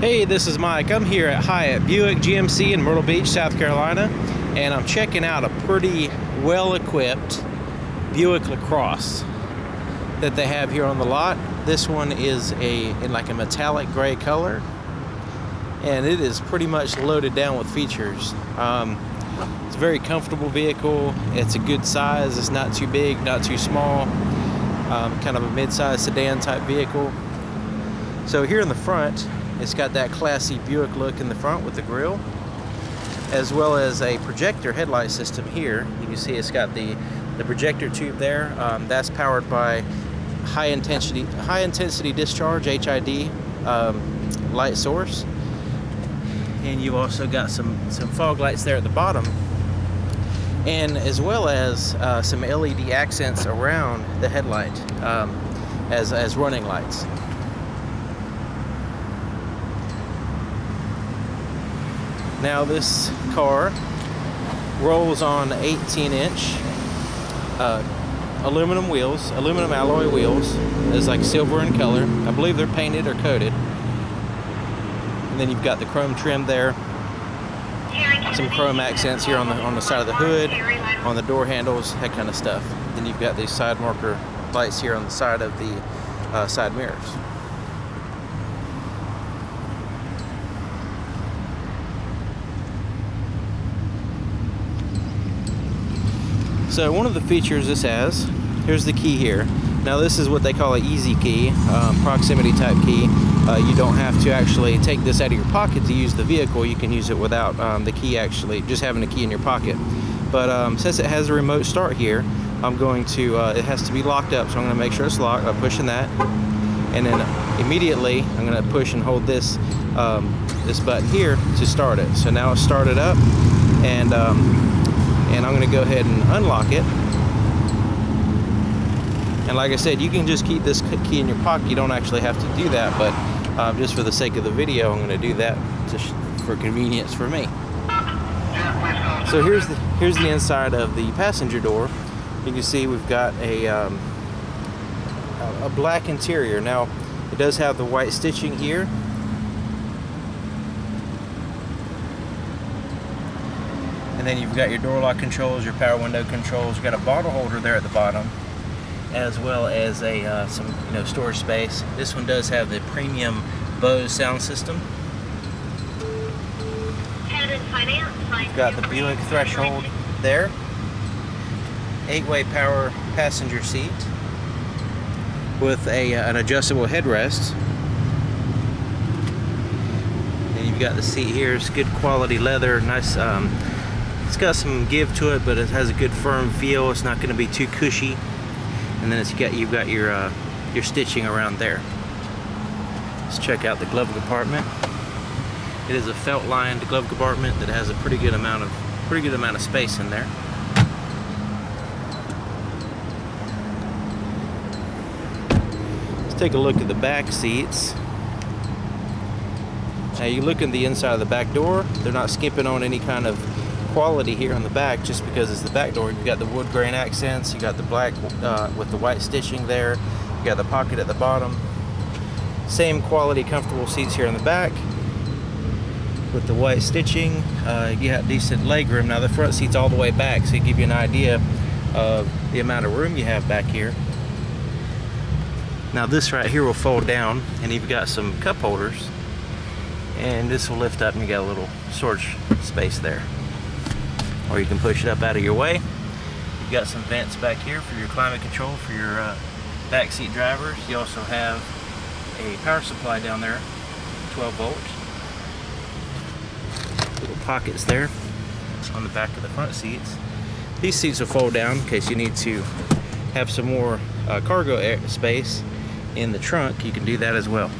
Hey, this is Mike. I'm here at Hyatt Buick GMC in Myrtle Beach, South Carolina, and I'm checking out a pretty well-equipped Buick LaCrosse that they have here on the lot. This one is a in like a metallic gray color, and it is pretty much loaded down with features. Um, it's a very comfortable vehicle. It's a good size. It's not too big, not too small. Um, kind of a mid-sized sedan type vehicle. So here in the front, it's got that classy Buick look in the front with the grille, as well as a projector headlight system here. You can see it's got the, the projector tube there. Um, that's powered by high intensity high intensity discharge HID um, light source. And you've also got some, some fog lights there at the bottom. And as well as uh, some LED accents around the headlight um, as, as running lights. Now this car rolls on 18 inch uh, aluminum wheels, aluminum alloy wheels. It's like silver in color. I believe they're painted or coated. And then you've got the chrome trim there. Some chrome accents here on the on the side of the hood, on the door handles, that kind of stuff. Then you've got these side marker lights here on the side of the uh, side mirrors. So one of the features this has, here's the key here. Now this is what they call an easy key, um, proximity type key. Uh, you don't have to actually take this out of your pocket to use the vehicle. You can use it without um, the key actually, just having a key in your pocket. But um, since it has a remote start here, I'm going to, uh, it has to be locked up. So I'm gonna make sure it's locked, I'm pushing that. And then immediately I'm gonna push and hold this, um, this button here to start it. So now it's started up and um, and I'm going to go ahead and unlock it. And like I said you can just keep this key in your pocket. You don't actually have to do that but um, just for the sake of the video I'm going to do that just for convenience for me. So here's the here's the inside of the passenger door. You can see we've got a um, a black interior. Now it does have the white stitching here and then you've got your door lock controls, your power window controls. You've got a bottle holder there at the bottom, as well as a uh, some you know storage space. This one does have the premium Bose sound system. You've got the Buick threshold there. Eight-way power passenger seat with a uh, an adjustable headrest. And you've got the seat here. It's good quality leather, nice. Um, it's got some give to it, but it has a good firm feel. It's not going to be too cushy. And then it's got you've got your uh, your stitching around there. Let's check out the glove compartment. It is a felt lined glove compartment that has a pretty good amount of pretty good amount of space in there. Let's take a look at the back seats. Now you look in the inside of the back door, they're not skimping on any kind of quality here on the back just because it's the back door. You've got the wood grain accents, you got the black uh, with the white stitching there, you got the pocket at the bottom. Same quality comfortable seats here on the back with the white stitching. Uh, you got decent leg room. Now the front seat's all the way back so it give you an idea of the amount of room you have back here. Now this right here will fold down and you've got some cup holders and this will lift up and you got a little storage space there or you can push it up out of your way. You've got some vents back here for your climate control for your uh, back seat drivers. You also have a power supply down there, 12 volts. Little pockets there on the back of the front seats. These seats will fold down in case you need to have some more uh, cargo space in the trunk. You can do that as well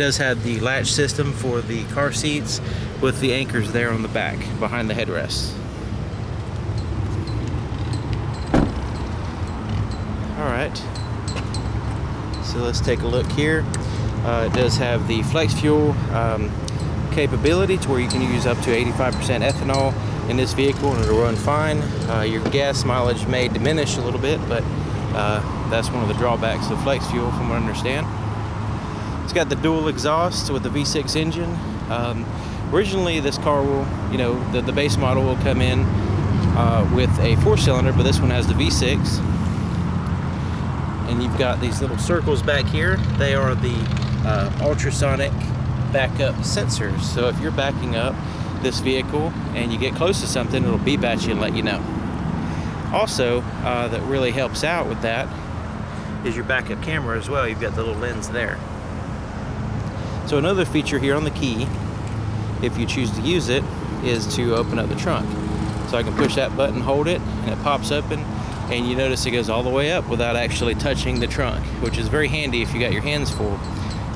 does have the latch system for the car seats with the anchors there on the back behind the headrests. Alright, so let's take a look here. Uh, it does have the flex fuel um, capability to where you can use up to 85% ethanol in this vehicle and it'll run fine. Uh, your gas mileage may diminish a little bit, but uh, that's one of the drawbacks of flex fuel from what I understand. It's got the dual exhaust with the V6 engine. Um, originally, this car will, you know, the, the base model will come in uh, with a four cylinder, but this one has the V6. And you've got these little circles back here. They are the uh, ultrasonic backup sensors. So if you're backing up this vehicle and you get close to something, it'll beep at you and let you know. Also, uh, that really helps out with that is your backup camera as well. You've got the little lens there. So another feature here on the key, if you choose to use it, is to open up the trunk. So I can push that button, hold it, and it pops open, and you notice it goes all the way up without actually touching the trunk, which is very handy if you got your hands full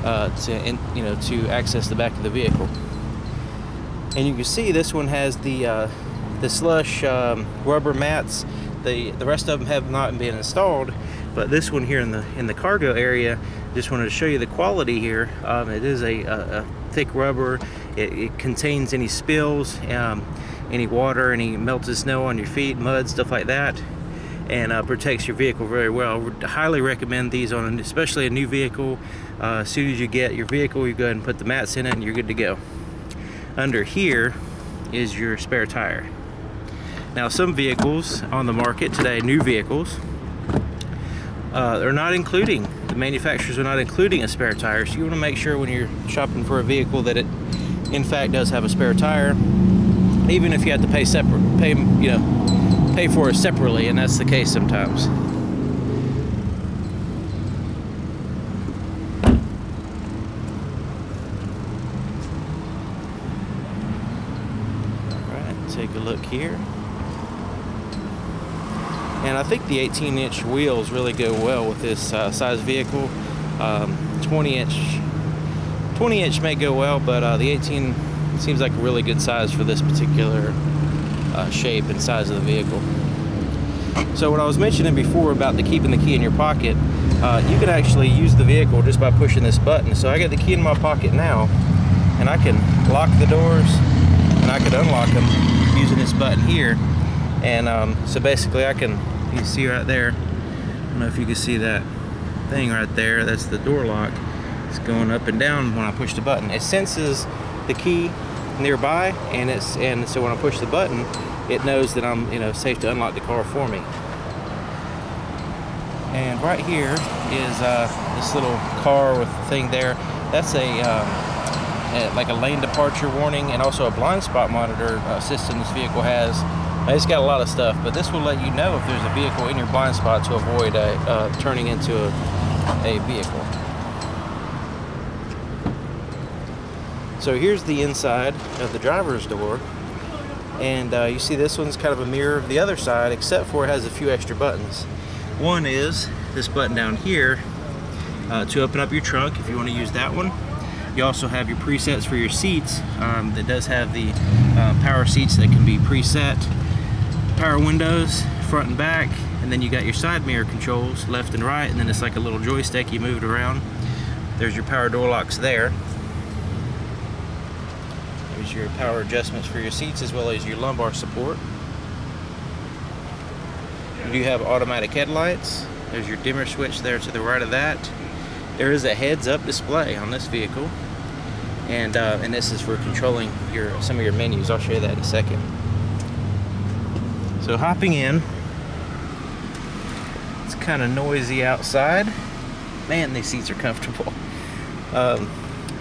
uh, to, in, you know, to access the back of the vehicle. And you can see this one has the uh, the slush um, rubber mats. The the rest of them have not been installed, but this one here in the in the cargo area, just wanted to show you the quality here. Um, it is a, a, a thick rubber. It, it, contains any spills, um, any water, any melted snow on your feet, mud, stuff like that and uh, protects your vehicle very well. I highly recommend these on especially a new vehicle. Uh, as soon as you get your vehicle, you go ahead and put the mats in it and you're good to go. Under here is your spare tire. Now some vehicles on the market today, new vehicles, uh, they're not including, the manufacturers are not including a spare tire. So you want to make sure when you're shopping for a vehicle that it in fact does have a spare tire. Even if you have to pay separate, pay, you know, pay for it separately, and that's the case sometimes. Take a look here. And I think the 18 inch wheels really go well with this uh, size vehicle. Um, 20 inch 20 inch may go well, but uh, the 18 seems like a really good size for this particular uh, shape and size of the vehicle. So what I was mentioning before about the keeping the key in your pocket, uh, you can actually use the vehicle just by pushing this button. So I got the key in my pocket now, and I can lock the doors, and I could unlock them using this button here. And um, so basically I can, you see right there, I don't know if you can see that thing right there, that's the door lock. It's going up and down when I push the button. It senses the key nearby and it's and so when I push the button it knows that I'm you know safe to unlock the car for me and right here is uh, this little car with the thing there that's a um, like a lane departure warning and also a blind spot monitor uh, system this vehicle has. It's got a lot of stuff, but this will let you know if there's a vehicle in your blind spot to avoid a, uh, turning into a, a vehicle. So here's the inside of the driver's door. And uh, you see this one's kind of a mirror of the other side, except for it has a few extra buttons. One is this button down here uh, to open up your trunk if you want to use that one. You also have your presets for your seats. Um, that does have the uh, power seats that can be preset. Power windows, front and back, and then you got your side mirror controls, left and right, and then it's like a little joystick, you move it around. There's your power door locks there. There's your power adjustments for your seats as well as your lumbar support. You do have automatic headlights. There's your dimmer switch there to the right of that. There is a heads-up display on this vehicle and uh, and this is for controlling your some of your menus. I'll show you that in a second. So hopping in, it's kind of noisy outside. Man, these seats are comfortable. Um,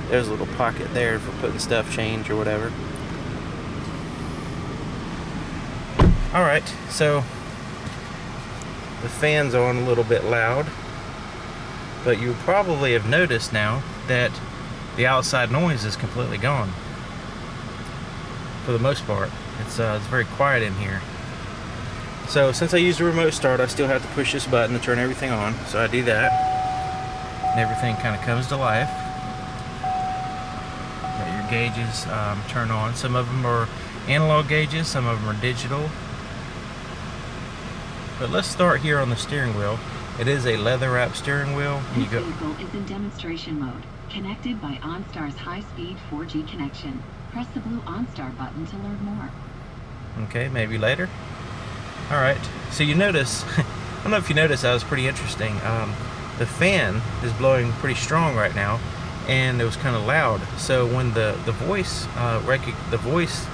there's a little pocket there for putting stuff, change or whatever. All right, so the fan's on a little bit loud, but you probably have noticed now that the outside noise is completely gone for the most part it's, uh, it's very quiet in here so since I use the remote start I still have to push this button to turn everything on so I do that and everything kind of comes to life Got your gauges um, turn on some of them are analog gauges some of them are digital but let's start here on the steering wheel it is a leather wrap steering wheel. This vehicle is in demonstration mode, connected by OnStar's high-speed 4G connection. Press the blue OnStar button to learn more. Okay, maybe later. All right, so you notice, I don't know if you noticed, that was pretty interesting. Um, the fan is blowing pretty strong right now, and it was kind of loud. So when the the voice uh, the voice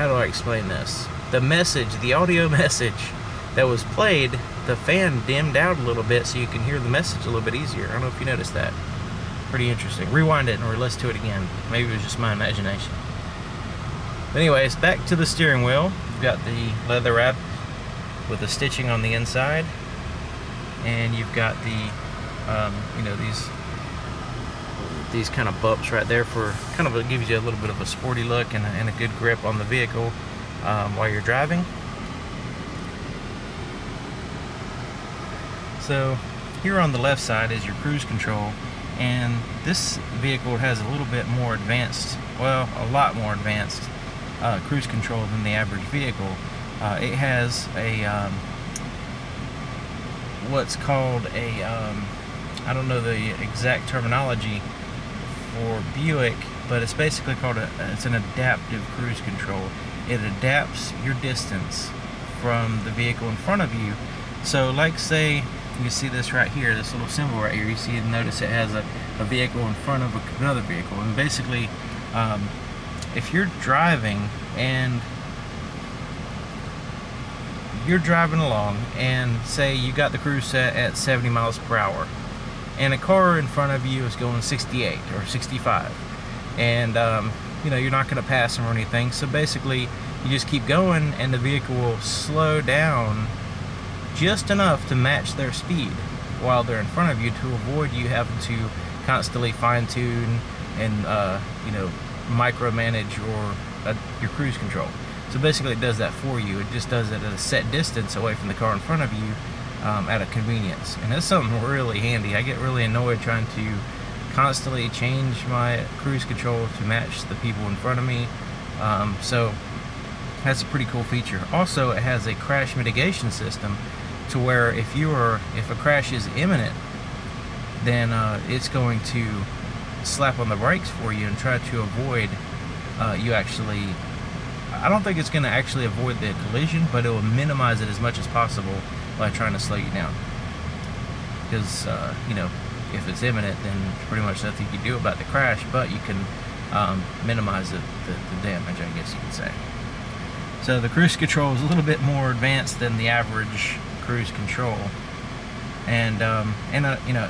how do I explain this? The message, the audio message that was played, the fan dimmed out a little bit so you can hear the message a little bit easier. I don't know if you noticed that. Pretty interesting. Rewind it or listen to it again. Maybe it was just my imagination. Anyways, back to the steering wheel. You've got the leather wrap with the stitching on the inside, and you've got the, um, you know, these these kind of bumps right there for kind of a, gives you a little bit of a sporty look and a, and a good grip on the vehicle um, while you're driving. So here on the left side is your cruise control and this vehicle has a little bit more advanced, well a lot more advanced uh, cruise control than the average vehicle. Uh, it has a um, what's called a um, I don't know the exact terminology for Buick, but it's basically called a it's an adaptive cruise control. It adapts your distance from the vehicle in front of you. So, like say you see this right here, this little symbol right here. You see, notice it has a, a vehicle in front of a, another vehicle, and basically, um, if you're driving and you're driving along and say you got the cruise set at 70 miles per hour and a car in front of you is going 68 or 65 and um, you know you're not going to pass them or anything so basically you just keep going and the vehicle will slow down just enough to match their speed while they're in front of you to avoid you having to constantly fine-tune and uh, you know micromanage your uh, your cruise control so basically it does that for you. It just does it at a set distance away from the car in front of you um, at a convenience. And that's something really handy. I get really annoyed trying to constantly change my cruise control to match the people in front of me. Um, so that's a pretty cool feature. Also, it has a crash mitigation system to where if you are if a crash is imminent, then uh, it's going to slap on the brakes for you and try to avoid uh, you actually I don't think it's going to actually avoid the collision, but it will minimize it as much as possible by trying to slow you down. Because, uh, you know, if it's imminent, then pretty much nothing you can do about the crash, but you can um, minimize the, the, the, damage, I guess you could say. So the cruise control is a little bit more advanced than the average cruise control. And, um, and uh, you know,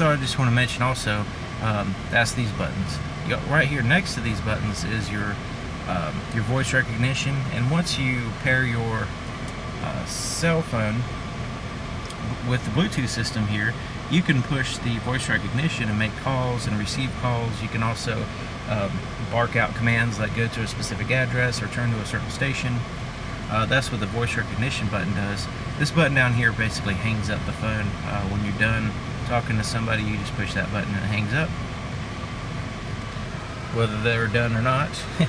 so I just want to mention also, um, that's these buttons. You got right here next to these buttons is your um, your voice recognition. And once you pair your uh, cell phone with the Bluetooth system here you can push the voice recognition and make calls and receive calls. You can also um, bark out commands like go to a specific address or turn to a certain station. Uh, that's what the voice recognition button does. This button down here basically hangs up the phone uh, when you're done talking to somebody you just push that button and it hangs up whether they're done or not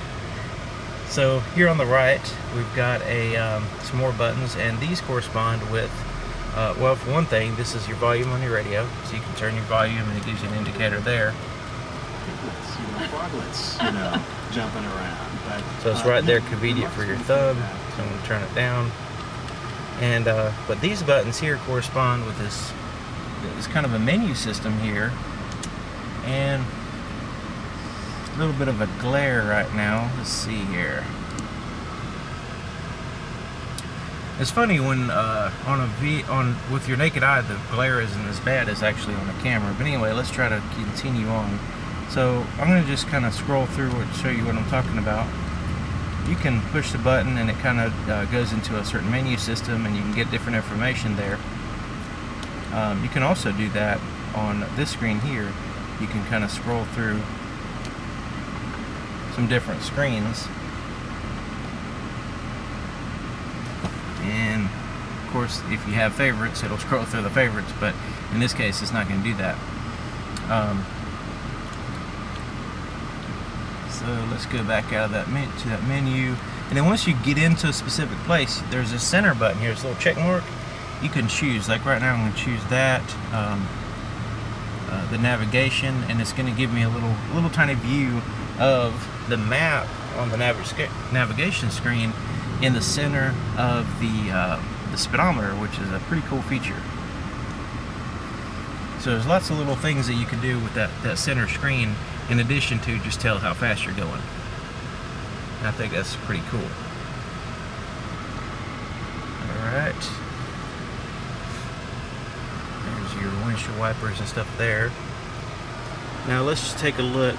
So here on the right, we've got a um, some more buttons, and these correspond with, uh, well, for one thing, this is your volume on your radio, so you can turn your volume, and it gives you an indicator there. Froglets, you know, jumping around. But, so it's right there, convenient for your thumb. So I'm going to turn it down. And uh, but these buttons here correspond with this. It's kind of a menu system here, and a little bit of a glare right now. Let's see here. It's funny when uh, on a V on with your naked eye the glare isn't as bad as actually on the camera. But anyway, let's try to continue on. So I'm going to just kind of scroll through and show you what I'm talking about. You can push the button and it kind of uh, goes into a certain menu system and you can get different information there. Um, you can also do that on this screen here. You can kind of scroll through some different screens. And of course, if you have favorites, it'll scroll through the favorites, but in this case, it's not going to do that. Um, so let's go back out of that to that menu. And then once you get into a specific place, there's a center button here, this little check mark. You can choose, like right now I'm going to choose that, um, uh, the navigation, and it's going to give me a little, little tiny view of the map on the navigation screen in the center of the, uh, the speedometer, which is a pretty cool feature. So there's lots of little things that you can do with that, that center screen in addition to just tell how fast you're going. I think that's pretty cool. Alright. Wipers and stuff there. Now let's just take a look.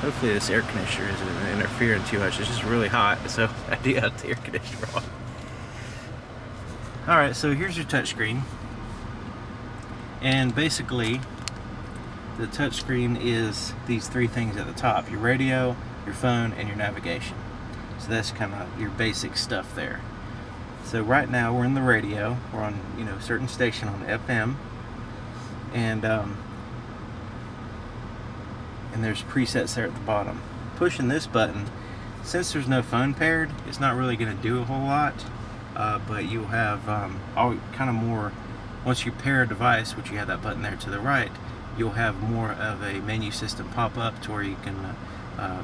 Hopefully this air conditioner isn't interfering too much. It's just really hot, so I do have the air conditioner on. Alright, so here's your touchscreen. And basically, the touchscreen is these three things at the top. Your radio, your phone, and your navigation. So that's kind of your basic stuff there. So right now we're in the radio. We're on, you know, certain station on FM. And, um, and there's presets there at the bottom. Pushing this button, since there's no phone paired, it's not really going to do a whole lot. Uh, but you'll have um, all kind of more once you pair a device, which you have that button there to the right, you'll have more of a menu system pop up to where you can, uh, uh,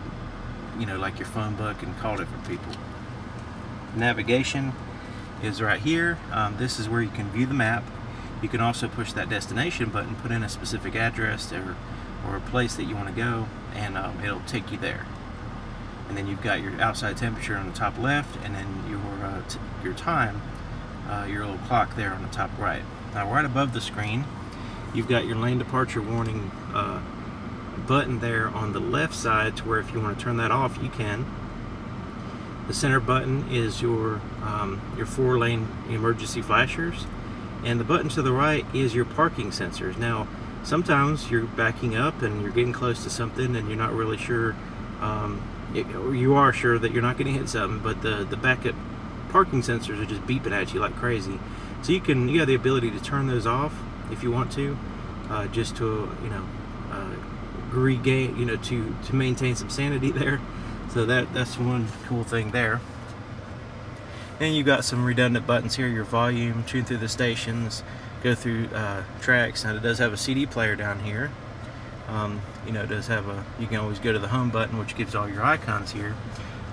you know, like your phone book and call different people. Navigation is right here. Um, this is where you can view the map. You can also push that destination button, put in a specific address or, or a place that you want to go, and um, it'll take you there. And then you've got your outside temperature on the top left, and then your uh, your time, uh, your little clock there on the top right. Now right above the screen, you've got your lane departure warning uh, button there on the left side to where if you want to turn that off, you can. The center button is your, um, your four lane emergency flashers. And the button to the right is your parking sensors. Now, sometimes you're backing up and you're getting close to something and you're not really sure, um, it, you are sure that you're not going to hit something, but the, the backup parking sensors are just beeping at you like crazy. So you can you have the ability to turn those off if you want to, uh, just to you know uh, regain you know to to maintain some sanity there. So that that's one cool thing there. Then you've got some redundant buttons here: your volume, tune through the stations, go through uh, tracks. Now it does have a CD player down here. Um, you know, it does have a. You can always go to the home button, which gives all your icons here.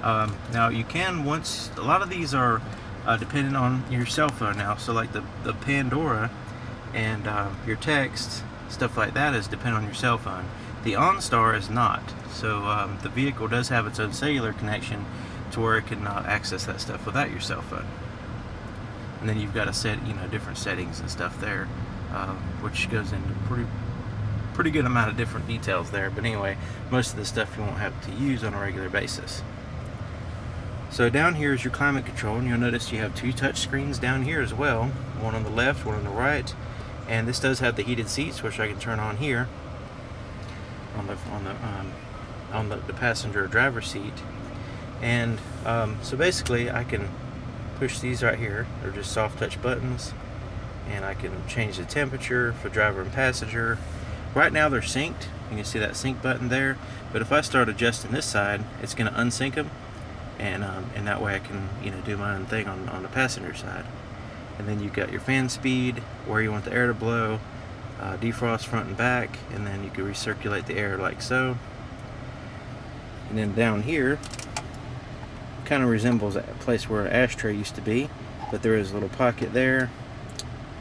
Um, now you can once a lot of these are uh, depending on your cell phone now. So like the, the Pandora and uh, your text, stuff like that is dependent on your cell phone. The OnStar is not. So um, the vehicle does have its own cellular connection to where it can uh, access that stuff without your cell phone. And then you've got to set, you know, different settings and stuff there, uh, which goes into pretty pretty good amount of different details there. But anyway, most of the stuff you won't have to use on a regular basis. So down here is your climate control, and you'll notice you have two touch screens down here as well. One on the left, one on the right. And this does have the heated seats, which I can turn on here on the on the um, on the, the passenger driver seat. And um, so basically, I can push these right here. They're just soft touch buttons, and I can change the temperature for driver and passenger. Right now they're synced. You can see that sync button there. But if I start adjusting this side, it's going to unsync them and um, and that way I can you know do my own thing on, on the passenger side and then you've got your fan speed where you want the air to blow uh, defrost front and back and then you can recirculate the air like so and then down here kind of resembles a place where an ashtray used to be but there is a little pocket there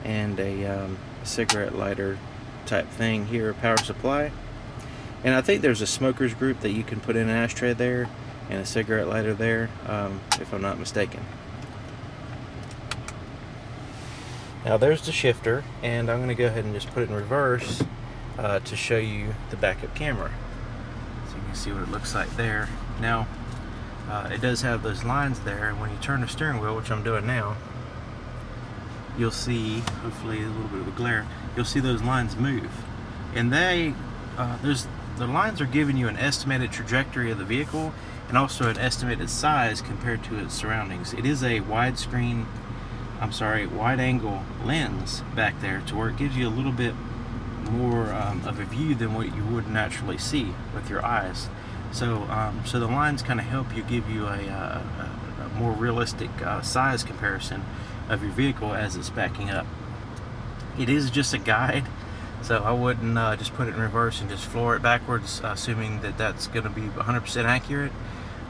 and a um, cigarette lighter type thing here power supply and I think there's a smokers group that you can put in an ashtray there and a cigarette lighter there, um, if I'm not mistaken. Now there's the shifter, and I'm going to go ahead and just put it in reverse uh, to show you the backup camera. So you can see what it looks like there. Now, uh, it does have those lines there, and when you turn the steering wheel, which I'm doing now, you'll see, hopefully a little bit of a glare, you'll see those lines move. And they, uh, there's the lines are giving you an estimated trajectory of the vehicle and also an estimated size compared to its surroundings. It is a widescreen, I'm sorry, wide angle lens back there to where it gives you a little bit more um, of a view than what you would naturally see with your eyes. So, um, so the lines kind of help you give you a, a, a more realistic uh, size comparison of your vehicle as it's backing up. It is just a guide, so I wouldn't uh, just put it in reverse and just floor it backwards, uh, assuming that that's going to be 100% accurate.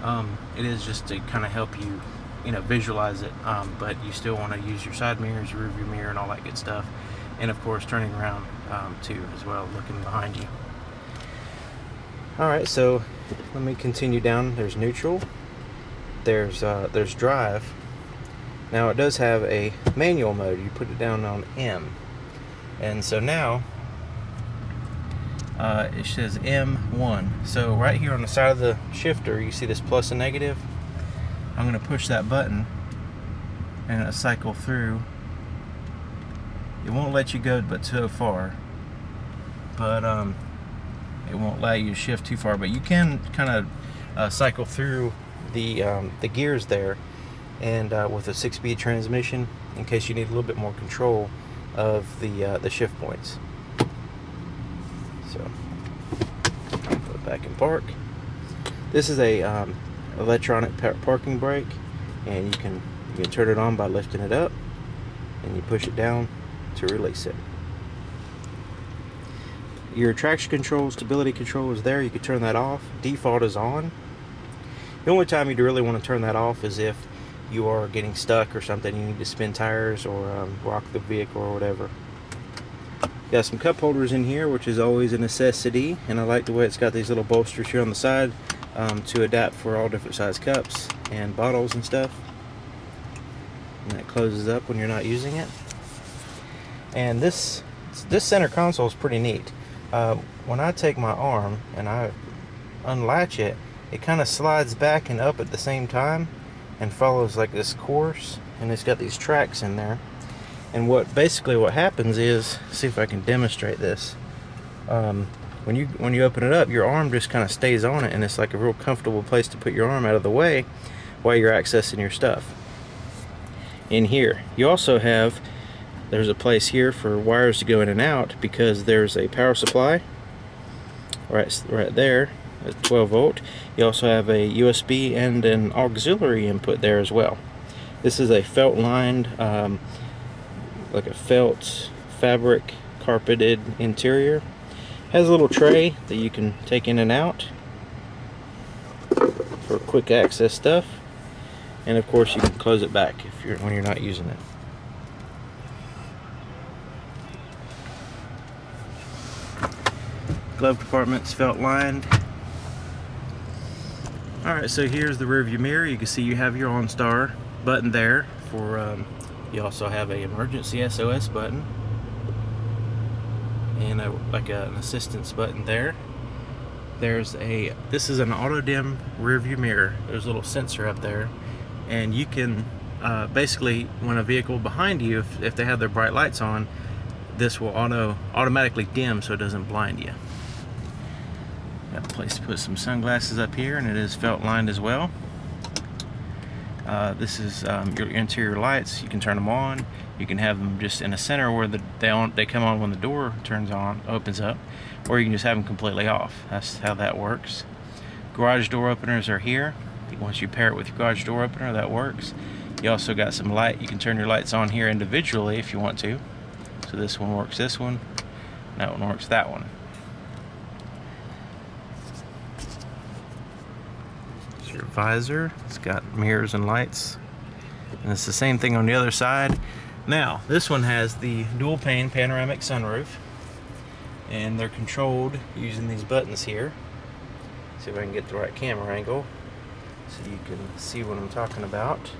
Um, it is just to kind of help you, you know, visualize it. Um, but you still want to use your side mirrors, your rearview mirror, and all that good stuff. And of course, turning around um, too as well, looking behind you. All right, so let me continue down. There's neutral. There's uh, there's drive. Now it does have a manual mode. You put it down on M, and so now uh, it says M1. So right here on the side of the shifter, you see this plus and negative. I'm going to push that button, and it'll cycle through. It won't let you go but so far, but um, it won't allow you to shift too far. But you can kind of uh, cycle through the um, the gears there, and uh, with a six-speed transmission, in case you need a little bit more control of the uh, the shift points. So, put back in park. This is a um, electronic parking brake, and you can you can turn it on by lifting it up, and you push it down to release it. Your traction control, stability control is there. You can turn that off. Default is on. The only time you'd really want to turn that off is if you are getting stuck or something. You need to spin tires or um, rock the vehicle or whatever. Got some cup holders in here, which is always a necessity. And I like the way it's got these little bolsters here on the side um, to adapt for all different size cups and bottles and stuff. And that closes up when you're not using it. And this this center console is pretty neat. Uh, when I take my arm and I unlatch it, it kind of slides back and up at the same time and follows like this course and it's got these tracks in there. And what basically what happens is see if I can demonstrate this. Um, when you when you open it up your arm just kind of stays on it and it's like a real comfortable place to put your arm out of the way while you're accessing your stuff. In here you also have there's a place here for wires to go in and out because there's a power supply right right there at 12 volt. You also have a USB and an auxiliary input there as well. This is a felt lined um, like a felt fabric carpeted interior. Has a little tray that you can take in and out for quick access stuff. And of course you can close it back if you're when you're not using it glove compartment's felt lined. Alright, so here's the rear view mirror. You can see you have your OnStar button there for, um, you also have a emergency SOS button and a, like a, an assistance button there. There's a, this is an auto dim rear view mirror. There's a little sensor up there and you can uh, basically when a vehicle behind you, if, if they have their bright lights on, this will auto automatically dim so it doesn't blind you. Got a place to put some sunglasses up here and it is felt lined as well. Uh, this is um, your interior lights. You can turn them on. You can have them just in the center where the, they, on, they come on when the door turns on, opens up, or you can just have them completely off. That's how that works. Garage door openers are here. Once you pair it with your garage door opener, that works. You also got some light. You can turn your lights on here individually if you want to. So this one works this one, that one works that one. Your visor. It's got mirrors and lights. And it's the same thing on the other side. Now, this one has the dual pane panoramic sunroof. And they're controlled using these buttons here. See if I can get the right camera angle so you can see what I'm talking about.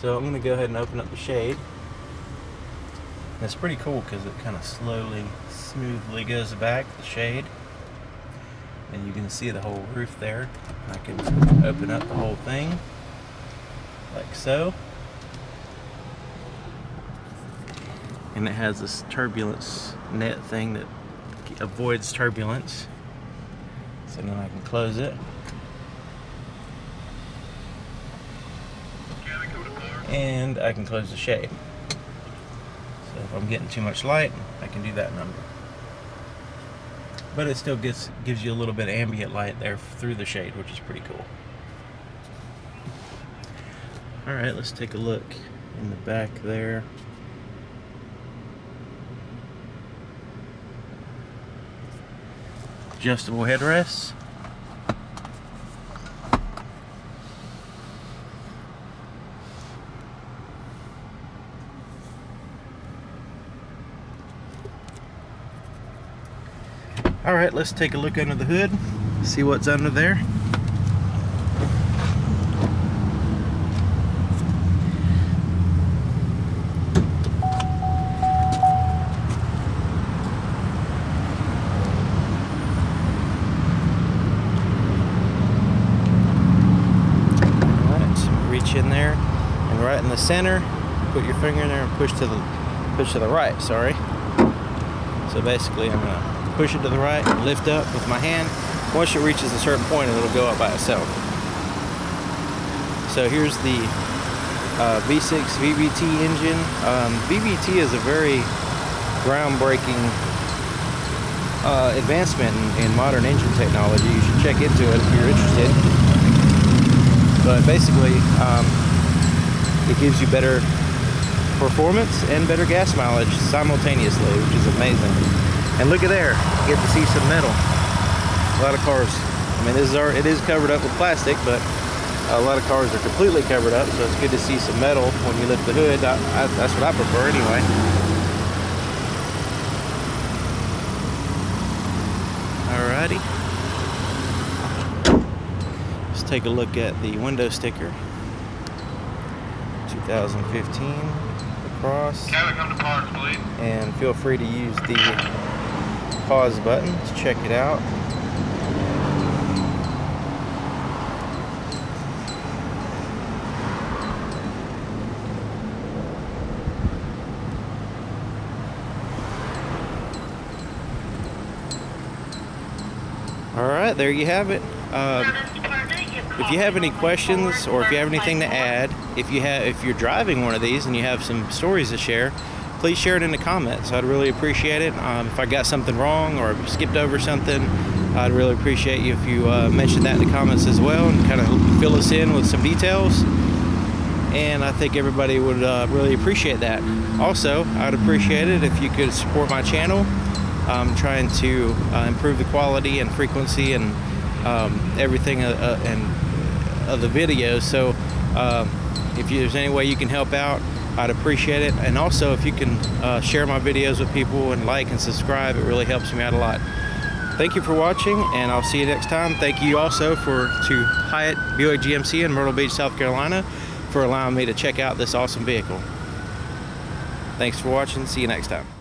So I'm going to go ahead and open up the shade. And it's pretty cool because it kind of slowly, smoothly goes back, the shade and you can see the whole roof there. I can open up the whole thing like so. And it has this turbulence net thing that avoids turbulence. So then I can close it. And I can close the shade. So if I'm getting too much light, I can do that number but it still gets gives you a little bit of ambient light there through the shade which is pretty cool. All right let's take a look in the back there. Adjustable headrests All right, let's take a look under the hood, see what's under there. In there and right in the center, put your finger in there and push to the push to the right, sorry. So basically I'm gonna push it to the right, and lift up with my hand. Once it reaches a certain point, it'll go up by itself. So here's the uh, V6 VVT engine. Um, VVT is a very groundbreaking uh, advancement in, in modern engine technology. You should check into it if you're interested. But basically, um, it gives you better performance and better gas mileage simultaneously, which is amazing. And look at there, you get to see some metal. A lot of cars. I mean, this is our, it is covered up with plastic, but a lot of cars are completely covered up, so it's good to see some metal when you lift the hood. I, I, that's what I prefer anyway. Alrighty. Let's take a look at the window sticker. 2015 LaCrosse. Kevin, come to parts, please. And feel free to use the pause button to check it out. All right, there you have it. Uh, if you have any questions or if you have anything to add, if you have if you're driving one of these and you have some stories to share, please share it in the comments. I'd really appreciate it. Um, if I got something wrong or skipped over something, I'd really appreciate you if you uh, mention that in the comments as well and kind of fill us in with some details. And I think everybody would uh, really appreciate that. Also, I'd appreciate it if you could support my channel. I'm trying to uh, improve the quality and frequency and um, everything uh, uh, and of the videos. So uh, if there's any way you can help out, I'd appreciate it. And also if you can uh, share my videos with people and like and subscribe, it really helps me out a lot. Thank you for watching, and I'll see you next time. Thank you also for to Hyatt Buick GMC in Myrtle Beach, South Carolina, for allowing me to check out this awesome vehicle. Thanks for watching. See you next time.